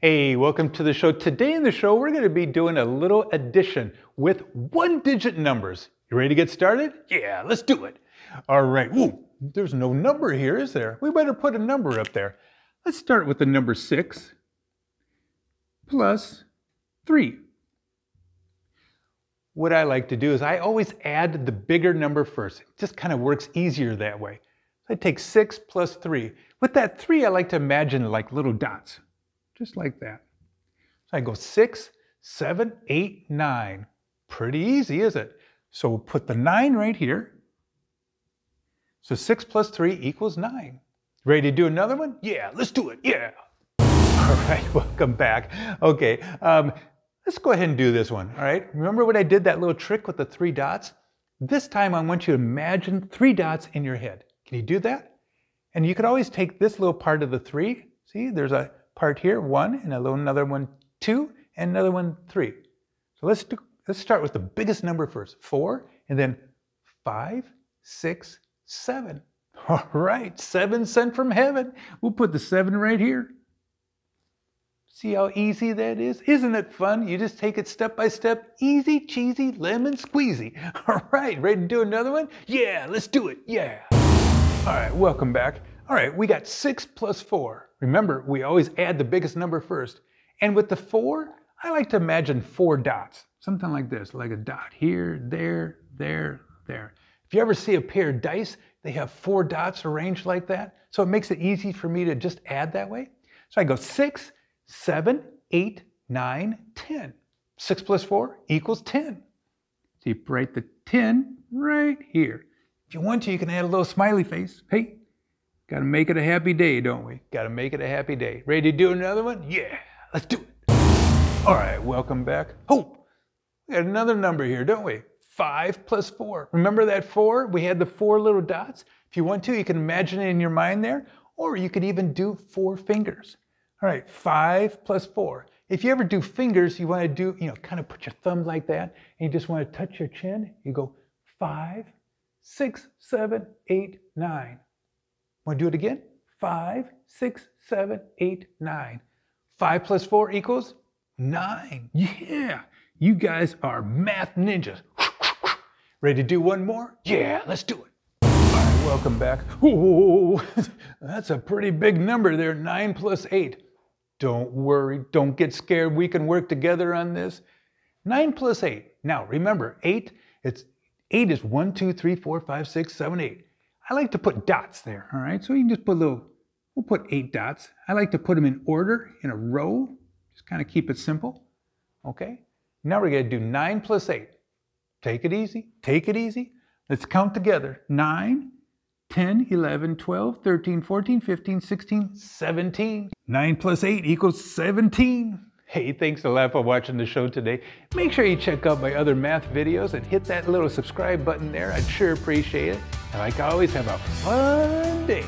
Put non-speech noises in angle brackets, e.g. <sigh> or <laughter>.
Hey, welcome to the show. Today in the show, we're going to be doing a little addition with one digit numbers. You ready to get started? Yeah, let's do it. All right. Ooh, there's no number here, is there? We better put a number up there. Let's start with the number 6 plus 3. What I like to do is I always add the bigger number first. It just kind of works easier that way. I take 6 plus 3. With that 3, I like to imagine like little dots, just like that. So I go 6, 7, 8, 9. Pretty easy, is it? So we'll put the 9 right here. So 6 plus 3 equals 9. Ready to do another one? Yeah, let's do it. Yeah. <laughs> All right, <laughs> welcome back. Okay, um, let's go ahead and do this one. All right, remember when I did that little trick with the three dots? This time I want you to imagine three dots in your head. Can you do that? And you could always take this little part of the three. See, there's a part here, one, and another one, two, and another one, three. So let's do, let's start with the biggest number first, four, and then five, six, seven. <laughs> All right, seven sent from heaven. We'll put the seven right here. See how easy that is? Isn't it fun? You just take it step by step, easy, cheesy, lemon squeezy. <laughs> All right, ready to do another one? Yeah, let's do it. Yeah. All right, welcome back. All right, we got six plus four. Remember, we always add the biggest number first. And with the four, I like to imagine four dots, something like this, like a dot here, there, there, there. If you ever see a pair of dice, they have four dots arranged like that. So it makes it easy for me to just add that way. So I go six, seven, eight, nine, ten. Six plus four equals 10. So you write the 10 right here. If you want to, you can add a little smiley face. Hey, got to make it a happy day, don't we? Got to make it a happy day. Ready to do another one? Yeah, let's do it. All right, welcome back. Oh, we got another number here, don't we? Five plus four. Remember that four? We had the four little dots. If you want to, you can imagine it in your mind there, or you could even do four fingers. All right, five plus four. If you ever do fingers, you want to do, you know, kind of put your thumb like that, and you just want to touch your chin. You go five six, seven, eight, nine. Want to do it again? Five, six, seven, eight, nine. Five plus four equals nine. Yeah, you guys are math ninjas. <laughs> Ready to do one more? Yeah, let's do it. All right, welcome back. Ooh, <laughs> that's a pretty big number there, nine plus eight. Don't worry, don't get scared. We can work together on this. Nine plus eight. Now remember, eight, it's Eight is one, two, three, four, five, six, seven, eight. I like to put dots there, all right? So you can just put a little, we'll put eight dots. I like to put them in order, in a row, just kind of keep it simple, okay? Now we're gonna do nine plus eight. Take it easy, take it easy. Let's count together. Nine, 10, 11, 12, 13, 14, 15, 16, 17. 9 plus 8 equals 17. Hey, thanks a lot for watching the show today. Make sure you check out my other math videos and hit that little subscribe button there. I'd sure appreciate it. And like always, have a fun day.